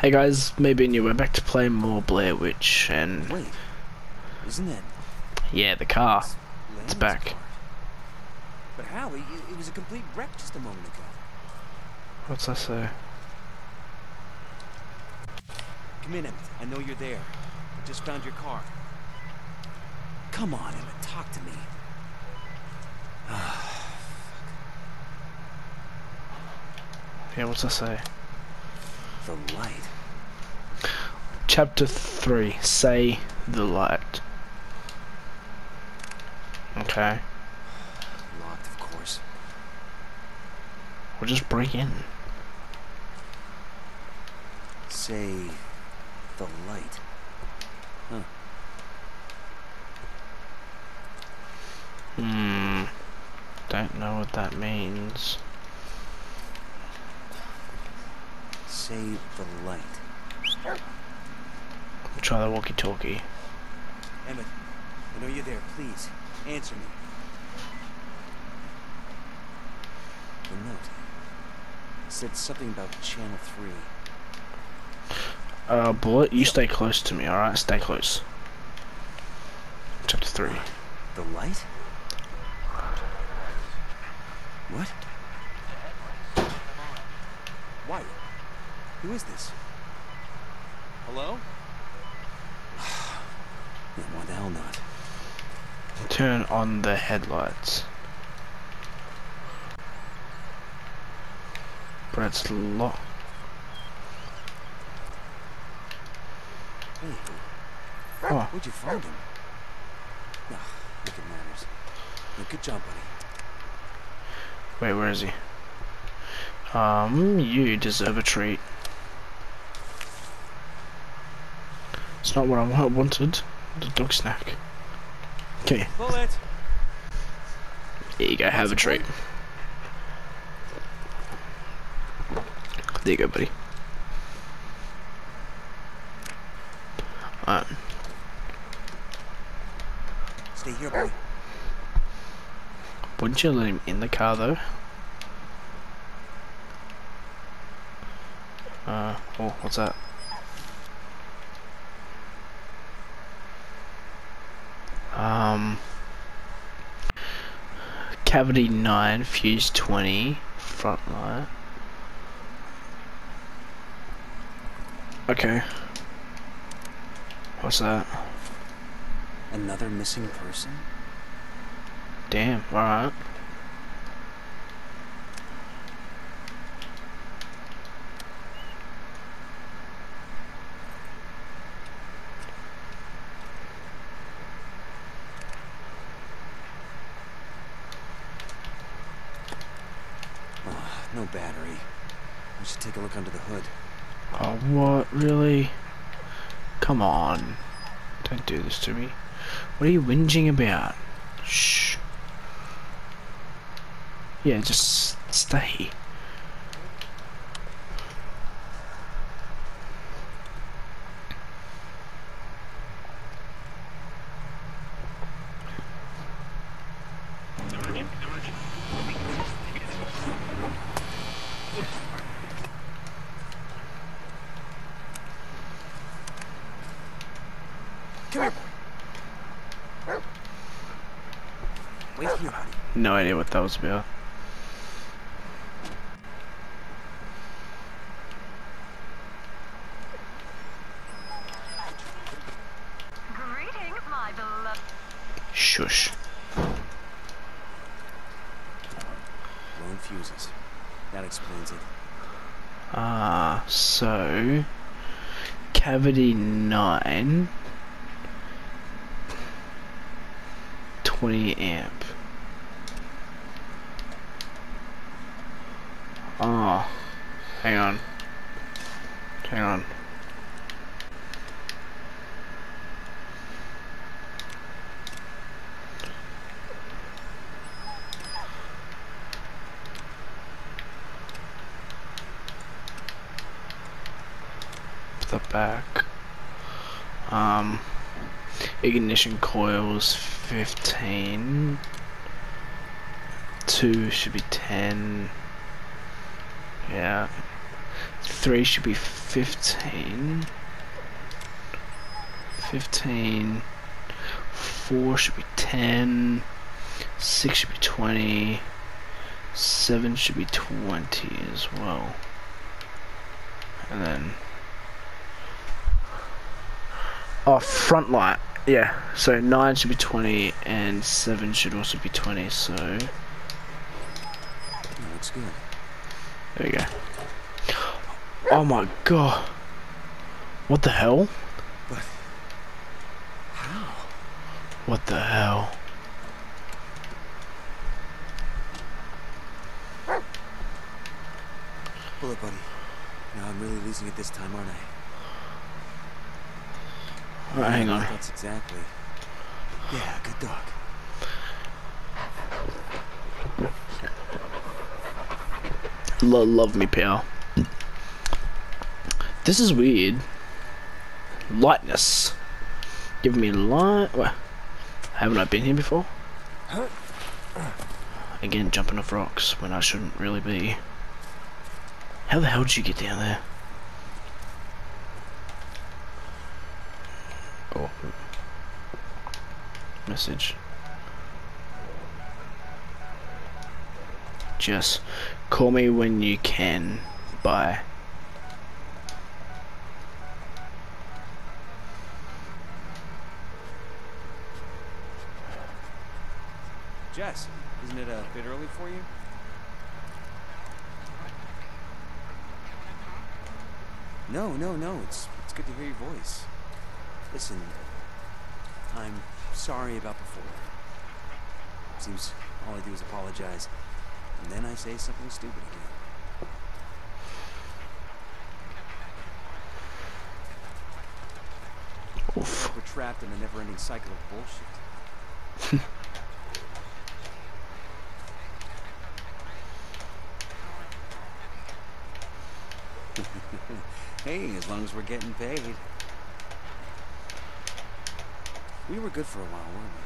Hey guys, maybe new. We're back to play more Blair Witch, and Wait, isn't that yeah, the car. Lance back. car? But how? It, it was a complete wreck just a moment ago. What's that say? Come in, Emmett. I know you're there. I just found your car. Come on, Emmett. Talk to me. Yeah, what's that say? The light. Chapter three. Say the light. Okay, Locked, of course. we'll just break in. Say the light. Huh. Hmm. Don't know what that means. Say the light. I'll Try the walkie-talkie. Emmett, I know you're there. Please, answer me. The note said something about Channel 3. Uh, Bullet, you stay close to me, alright? Stay close. Chapter 3. The light? What? Why? Who is this? Hello? yeah, why the hell not? Turn on the headlights. But it's locked. Hey, Oh, where'd you find him? Nah, look it matters. Yeah, good job, buddy. wait, where is he? Um, you deserve a treat. It's not what I wanted. The dog snack. Okay, Bullet! here you go, have a treat. There you go, buddy. Alright. Stay here, boy. Wouldn't you let him in the car though? Uh, oh, what's that? Um, cavity 9, fuse 20, front light. Okay. What's that? Another missing person? Damn, alright. Ah, no battery. We should take a look under the hood. Oh, what? Really? Come on. Don't do this to me. What are you whinging about? Shh. Yeah, just stay. Come here. Wait here, buddy. No idea what that was about. Greetings, my beloved. Shush. Blown fuses. That explains it. Ah, so cavity nine, 20 amp. Oh, hang on, hang on. The back. Um, ignition coils 15. Two should be 10. Yeah. Three should be 15. 15. Four should be 10. Six should be 20. Seven should be 20 as well. And then. Oh, front light. Yeah, so 9 should be 20 and 7 should also be 20, so. There That looks good. you go. Oh my god. What the hell? But how? What the hell? Bullet buddy. Now I'm really losing it this time, aren't I? Alright, hang on. That's exactly. Yeah, good dog. Lo- love me, pal. This is weird. Lightness. Give me light. Haven't I been here before? Again, jumping off rocks when I shouldn't really be. How the hell did you get down there? Message. Just call me when you can. Bye. Jess, isn't it a bit early for you? No, no, no. It's it's good to hear your voice. Listen, I'm sorry about before. Seems all I do is apologize, and then I say something stupid again. Oof. We're trapped in a never-ending cycle of bullshit. hey, as long as we're getting paid. We were good for a while, weren't we?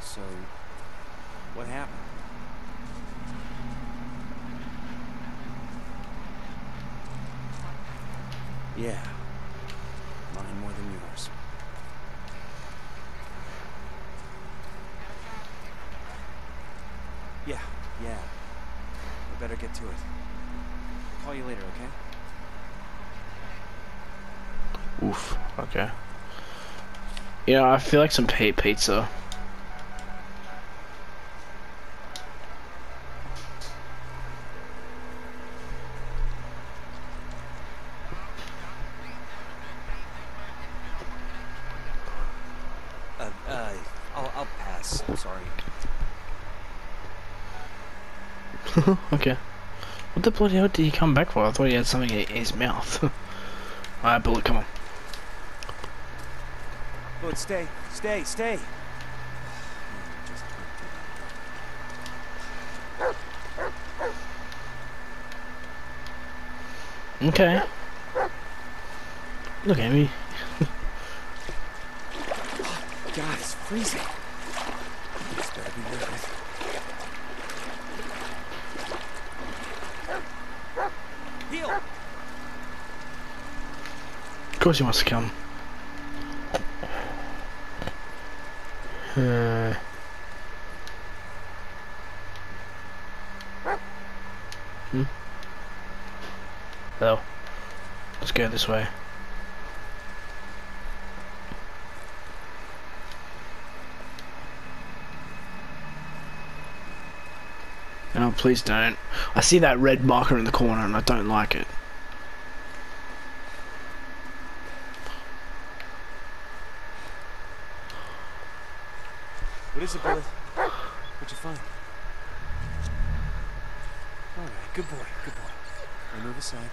So, what happened? Yeah. Mine more than yours. Yeah, yeah. I better get to it. Call you later, okay? Oof. Okay. You know, I feel like some pa- pizza. Uh, uh, I'll, I'll pass. I'm sorry. okay. What the bloody hell did he come back for? I thought he had something in his mouth. Alright, Bullet, come on. Look, stay, stay, stay. Okay. Look at me. God, it's freezing. This better be it. Heel! Of course he wants to come. Uh, hmm? Hello. Let's go this way. No, please don't. I see that red marker in the corner and I don't like it. Is it, Bullet? What'd you find? Alright, good boy, good boy. On the other side.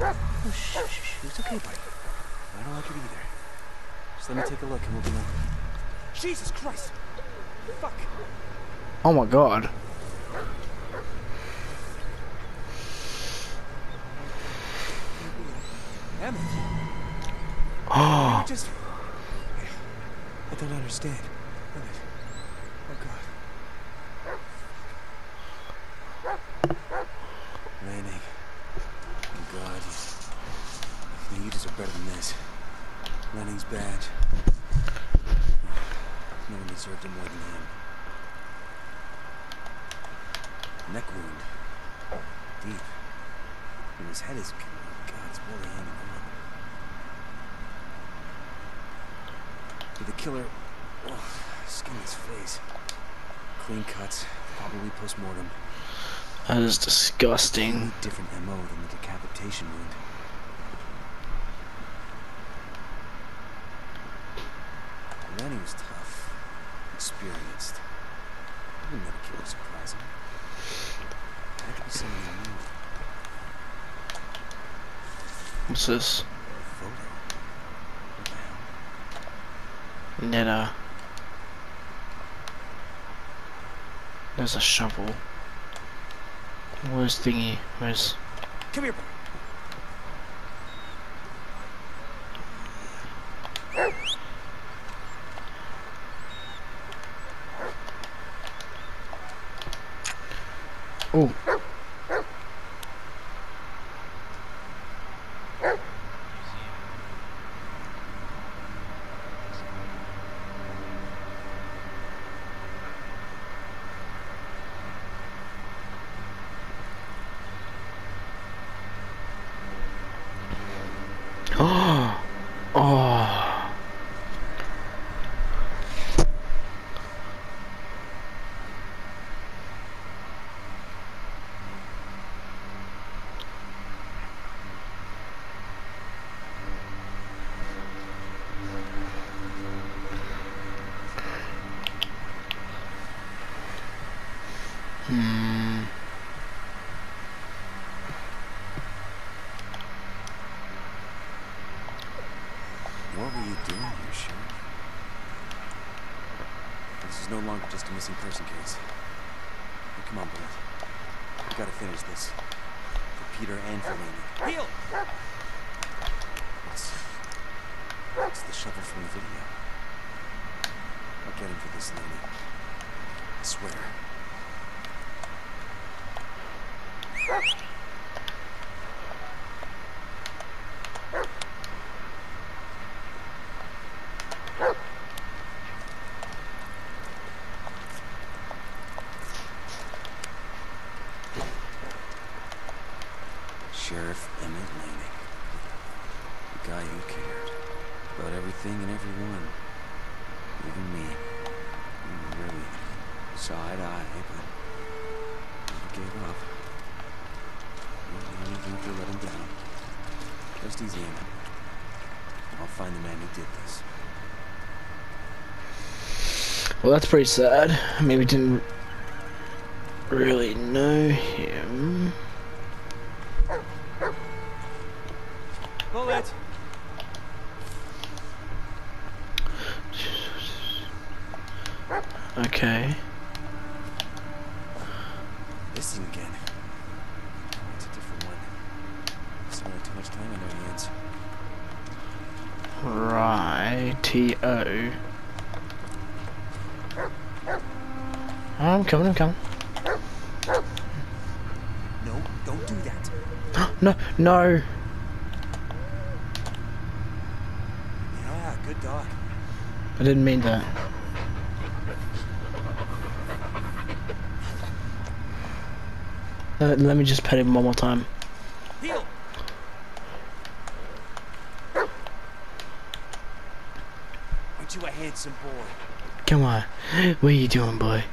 Oh, shh, shh, shh. It's okay, buddy. I don't like it either. Just let me take a look and we'll be on. Jesus Christ! Fuck! Oh my god. Oh, just... don't understand. Look at- Oh god. Lanning. Oh god. You, you deserve better than this. Lanning's bad. No one deserved it more than him. Neck wound. Deep. And his head is. God, it's barely hanging on. With the killer. Oh, skin his face. Clean cuts. Probably post mortem. That is disgusting. different MO than the decapitation wound. Lanning was tough, experienced. He would never kill him. Had to be someone he knew. What's this? A photo. What the hell? Netta. There's a shovel. Where's thingy? Where's Come here, boy. Oh. Oh. Oh. Hmm. What were you doing here, Sheriff? This is no longer just a missing person case. Now, come on, Bullet. We gotta finish this. For Peter and for Laney. Heel! It's, it's the shovel from the video. I'll get him for this, Laney. I swear. Sheriff Emmett Laney. The guy who cared about everything and everyone. Even me. We really saw eye to eye, but never gave up. Won't do anything to let him down. Just easy, Emmett. I'll find the man who did this. Well, that's pretty sad. I mean, we didn't really know him. Bullet! Okay. Missing again. It's a different one. Spending too much time on their hands. Right. I'm coming, I'm coming. No, don't do that. No, no. Yeah, good dog. I didn't mean that. Uh, let me just pet him one more time. Heel! Aren't you a handsome boy? Come on. What are you doing, boy?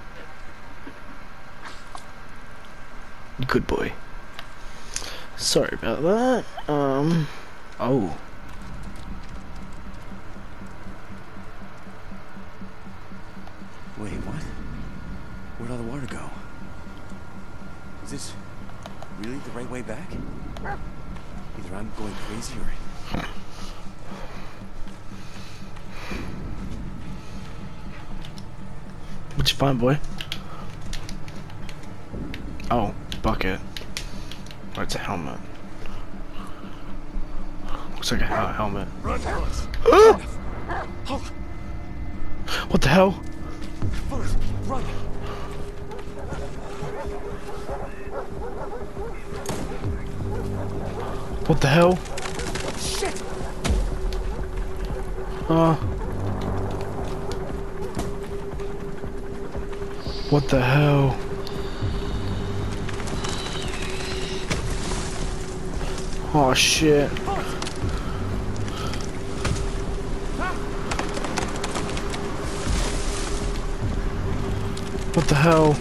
Good boy. Sorry about that. Um. Oh. Wait, what? Where'd all the water go? Is this really the right way back? Either I'm going crazy or... What you find, boy? Oh, bucket. Oh, it's a helmet. Looks like a hel- helmet. Ah! What the hell? Run! What the hell? Shit! Uh. What the hell? Oh shit. What the hell?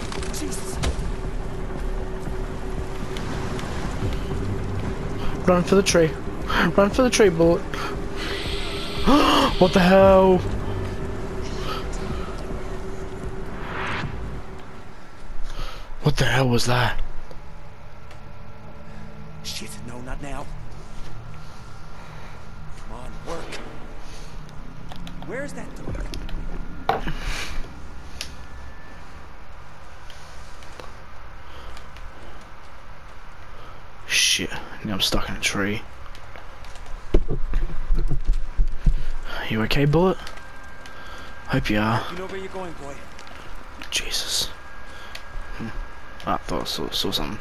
Run for the tree. Run for the tree, bullet. what the hell? What the hell was that? You okay, Bullet? Hope you are. You know where you're going, boy. Jesus. Hmm. I thought I saw, saw something.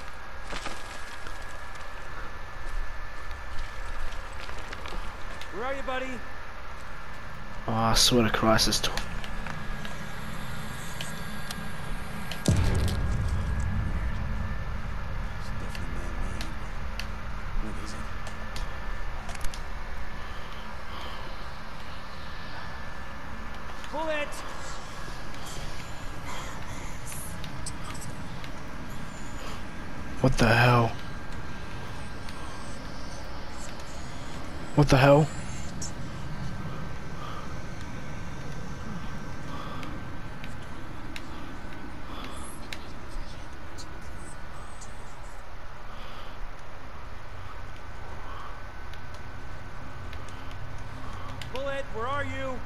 Where are you, buddy? Oh, I swear to Christ, this door. It's definitely man-made. What is it? Bullet! What the hell? What the hell? Bullet, where are you?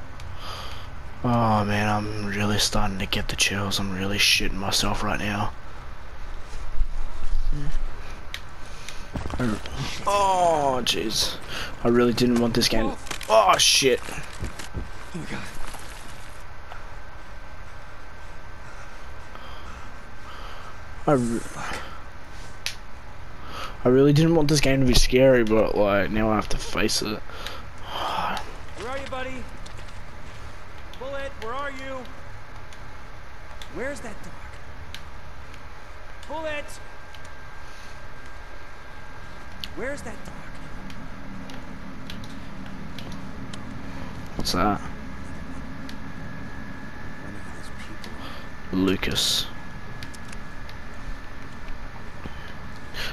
Oh man, I'm really starting to get the chills. I'm really shitting myself right now. Oh jeez. I really didn't want this game. Oh shit. Oh god. I, re- I really didn't want this game to be scary, but like now I have to face it. Where are you, buddy? Bullet, where are you? Where's that dog? Bullet! Where's that dog? What's that? One of those people. Lucas.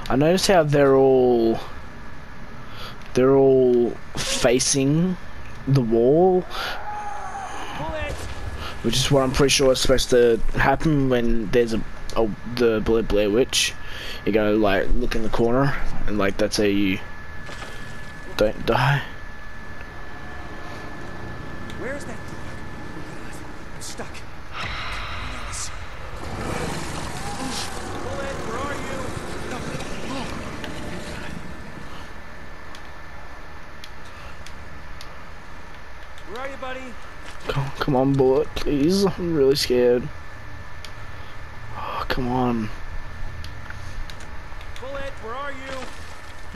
I noticed how they're all they're all facing the wall, which is what I'm pretty sure is supposed to happen when there's a, a the Blair, Blair Witch. You gotta like look in the corner, and like that's how you don't die. Where's that dog? Oh god, I'm stuck. Yes. Bullet, where are you? No. Oh. Where are you, buddy? Come, come on, bullet, please. I'm really scared. Come on. Bullet, where are you?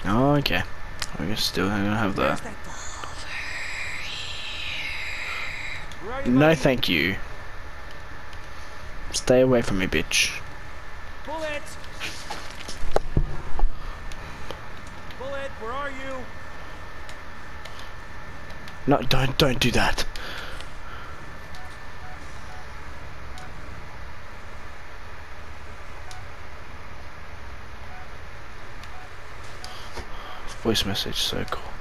Oh, okay. I guess still gonna have Where's that. that dog? Where are you, No, thank you. Stay away from me, bitch. Bullet! Bullet, where are you? No, don't, don't do that. Voice message, so cool.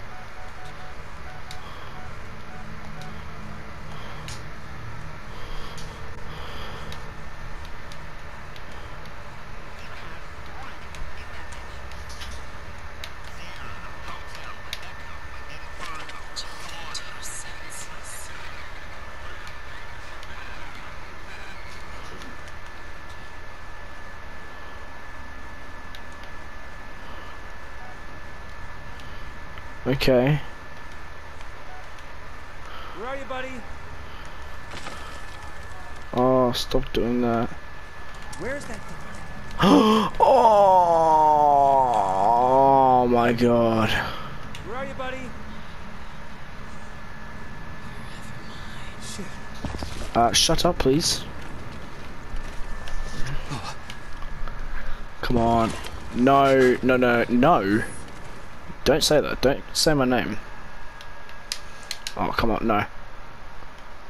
Okay. Where are you, buddy? Oh, stop doing that. Where's that thing? oh my god. Where are you, buddy? Shit. Uh, shut up, please. Come on. No, no, no, no. Don't say that. Don't say my name. Oh, come on, no.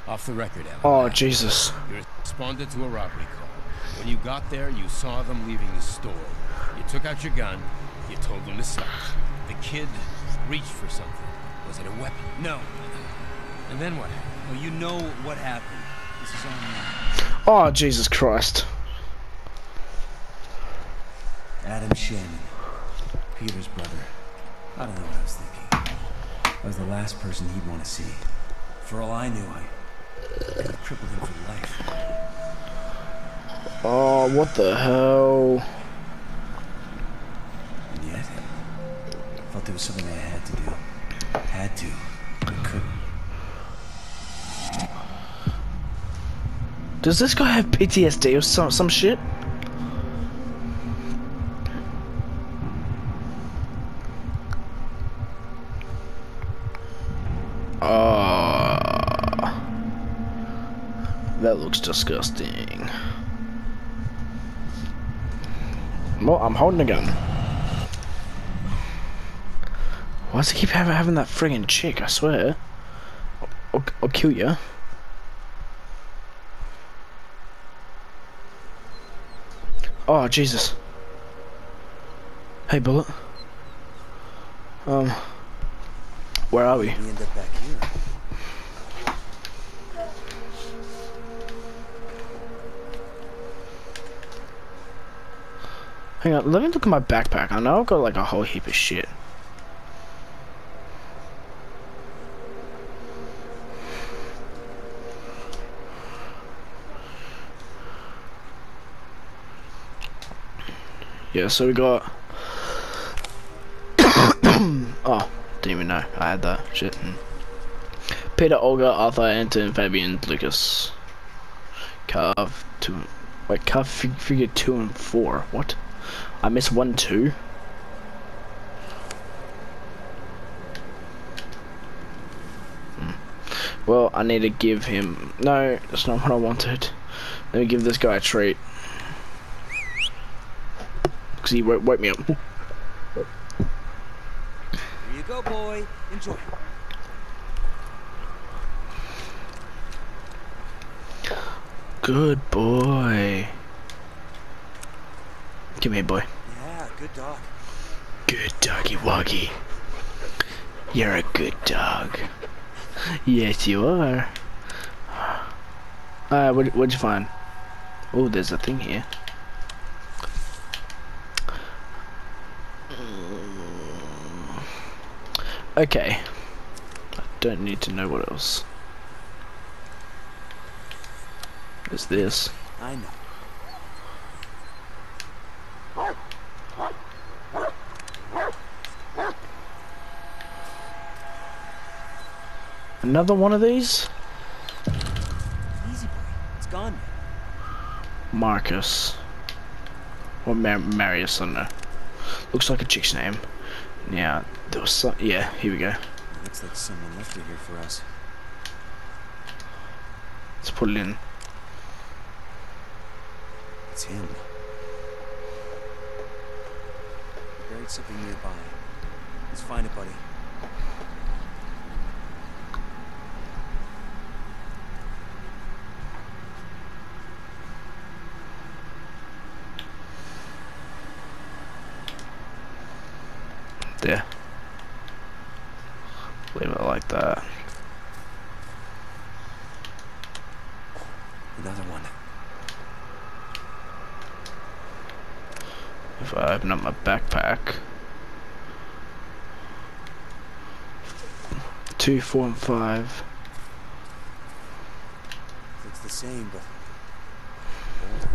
Off the record, Evan. Oh, Jesus. You responded to a robbery call. When you got there, you saw them leaving the store. You took out your gun. You told them to stop. The kid reached for something. Was it a weapon? No. And then what? Well, you know what happened. This is on me. Oh, Jesus Christ. Adam Shannon. Peter's brother. I don't know what I was thinking. I was the last person he'd want to see. For all I knew, I could have crippled him for life. Oh, what the hell? And yet, I felt there was something I had to do. Had to, but couldn't. Does this guy have PTSD or some, some shit? Oh, that disgusting. Well, I'm holding a gun. Why does he keep having, having that friggin' chick? I swear. I'll, I'll kill you. Oh, Jesus. Hey, Bullet. Um, where are we? We Hang on, let me look at my backpack. I know I've got like a whole heap of shit. Yeah, so we got. oh, didn't even know I had that shit. Hmm. Peter, Olga, Arthur, Anton, Fabian, Lucas. Carve two. Wait, carve fig figure two and four. What? I missed one, two. Hmm. Well, I need to give him. No, that's not what I wanted. Let me give this guy a treat. Because he woke, woke me up. Here you go, boy. Enjoy. Good boy. Come here, boy. Yeah, good dog. Good doggy woggy. You're a good dog. Yes, you are. Uh, what, what'd you find? Oh, there's a thing here. Okay. I don't need to know what else. Is this? I know. Another one of these? Easy, boy. It's gone. Marcus. Or Mar Marius, I don't know. Looks like a chick's name. Yeah, there was some. Yeah, here we go. Looks like someone left it here for us. Let's put it in. It's him. Buried something nearby. Let's find it, buddy. There. Leave it like that. Another one. If I open up my backpack. Two, four, and five. Looks the same, but older.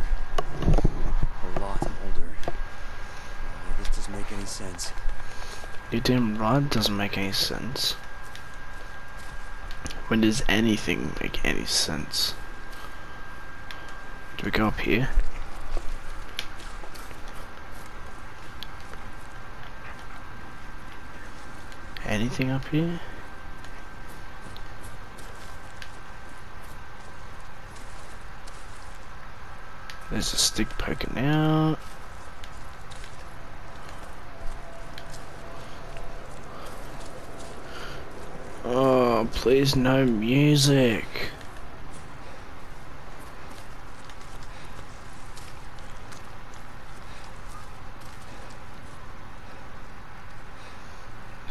A lot older. Uh, this doesn't make any sense. You damn right doesn't make any sense. When does anything make any sense? Do we go up here? Anything up here? There's a stick poking out. Please no music.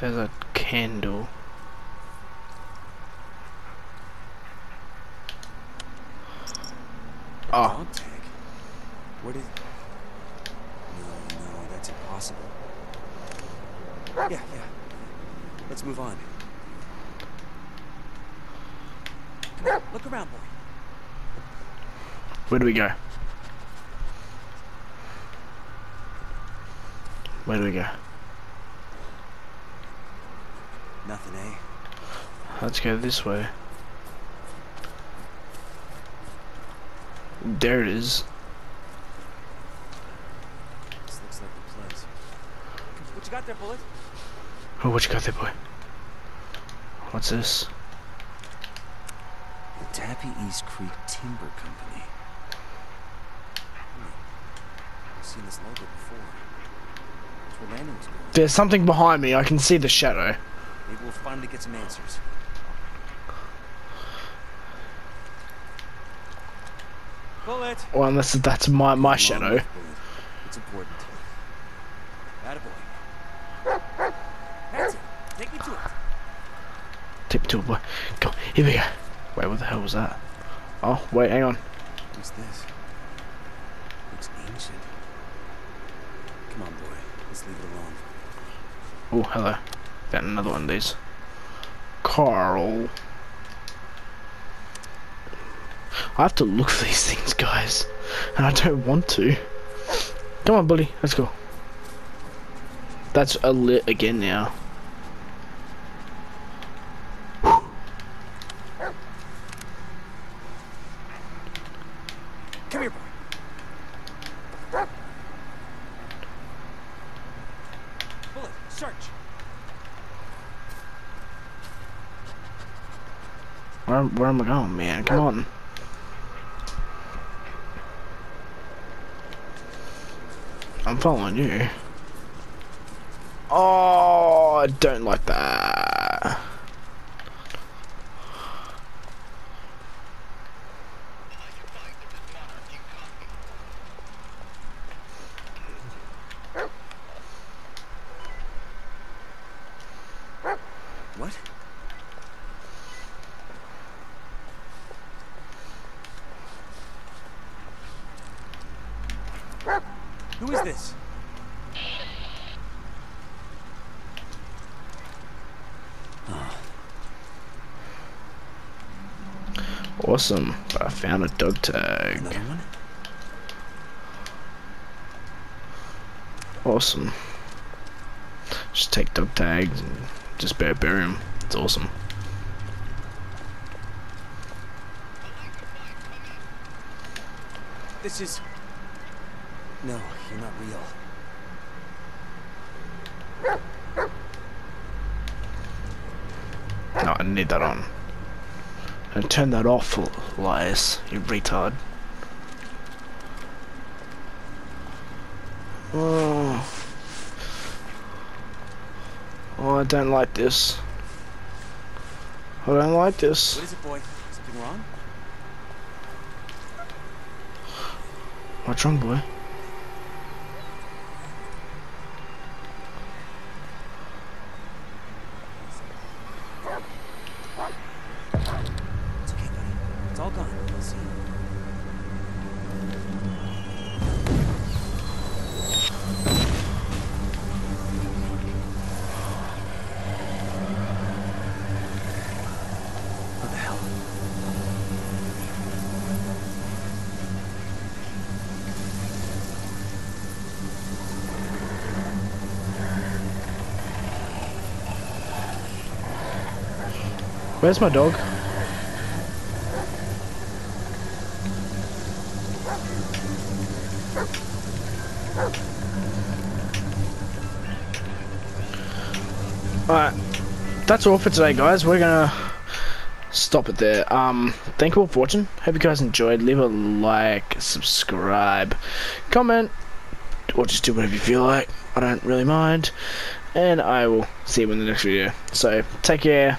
There's a candle. Oh. What is... No, no, that's impossible. Yeah, yeah. Let's move on. Come on, look around, boy. where do we go? Where do we go? Nothing, eh? Let's go this way. There it is. This looks like the place. What you got there, Bullet? Oh, what you got there, boy? What's this? The Tappy East Creek Timber Company. Hmm. I've seen this logo before. That's where Landon was going. There's something behind me. I can see the shadow. Maybe we'll finally get some answers. Bullet! Or unless that's my my shadow. It's important. Attaboy. That's it. Take me to it. Tip to it, boy. Go. Here we go. Wait, what the hell was that? Oh, wait, hang on. What's this? Looks ancient. Come on, boy. Let's leave it alone. Oh, hello. Got another one of these. Carl. I have to look for these things, guys. And I don't want to. Come on, buddy. Let's go. That's a lit again now. Come here, boy. Bullet, search. Where, where am I going, man? Come on. I'm following you. Oh, I don't like that. What? This? Awesome. I found a dog tag. Awesome. Just take dog tags and just bury, bury them. It's awesome. This is... No, you're not real. No, I need that on. And turn that off, Elias, you retard. Oh. Oh, I don't like this. I don't like this. What is it, boy? Something wrong? What's wrong, boy? Where's my dog? Alright, that's all for today, guys. We're gonna stop it there. Um, thank you all for watching. Hope you guys enjoyed. Leave a like, subscribe, comment, or just do whatever you feel like. I don't really mind. And I will see you in the next video. So, take care.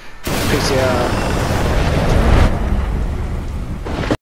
Peace out.